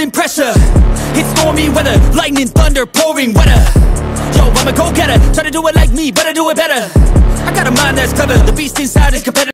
adrenaline pressure. It's stormy weather, lightning, thunder, pouring weather. Yo, I'm a go-getter, try to do it like me, but I do it better. I got a mind that's clever, the beast inside is competitive